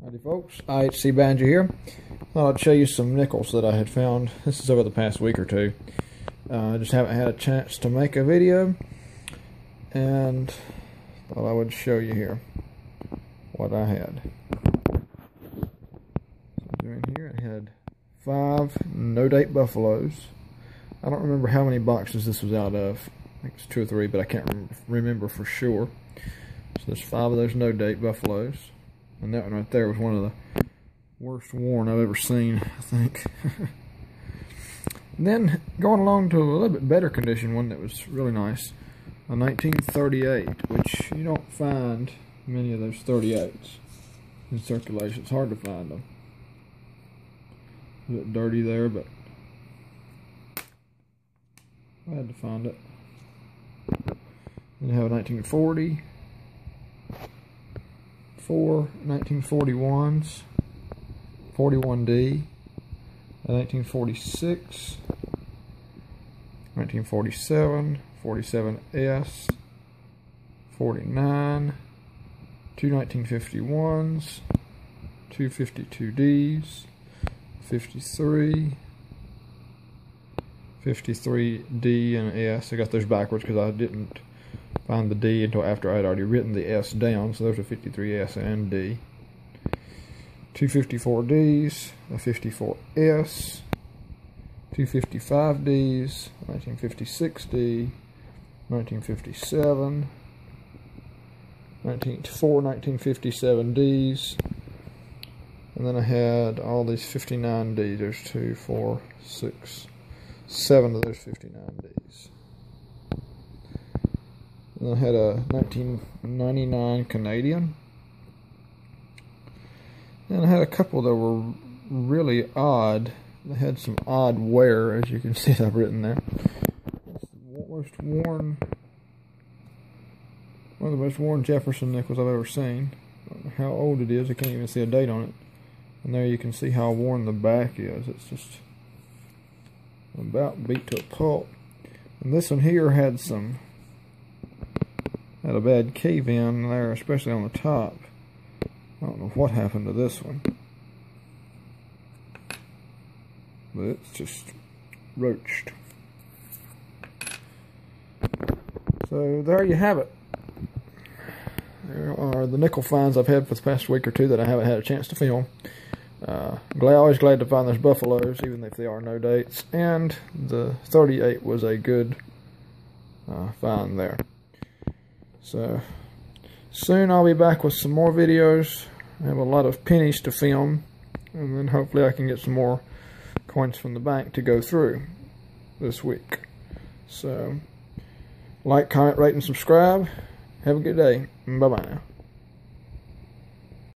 Howdy folks, IHC Banjo here. Thought I'd show you some nickels that I had found. This is over the past week or two. Uh, I just haven't had a chance to make a video and thought I would show you here what I had. So doing here I had five no date buffaloes. I don't remember how many boxes this was out of. I think it's two or three, but I can't remember for sure. So there's five of those no date buffaloes. And that one right there was one of the worst worn I've ever seen, I think. then going along to a little bit better condition one that was really nice. A 1938, which you don't find many of those 38s in circulation. It's hard to find them. A bit dirty there, but I had to find it. Then have a 1940, four 1941s, 41D, a 1946, 1947, 47S, 49, two 1951s, two 52Ds, 53, 53D and S. I got those backwards because I didn't find the D until after I had already written the S down. So there's a 53S and D. Two 54Ds, a 54S, two 55Ds, 1956D, 1957, 19, four 1957Ds, and then I had all these 59Ds. There's two, four, six, seven of those 59Ds. I had a 1999 Canadian. And I had a couple that were really odd. They had some odd wear, as you can see I've written there. It's the most worn, one of the most worn Jefferson nickels I've ever seen. how old it is, I can't even see a date on it. And there you can see how worn the back is. It's just about beat to a pulp. And this one here had some had a bad cave in there, especially on the top. I don't know what happened to this one. But it's just roached. So there you have it. There are the nickel finds I've had for the past week or two that I haven't had a chance to film. Uh, glad, always glad to find those buffaloes, even if they are no dates. And the 38 was a good uh, find there. So soon I'll be back with some more videos. I have a lot of pennies to film. And then hopefully I can get some more coins from the bank to go through this week. So like, comment, rate, and subscribe. Have a good day. Bye-bye now.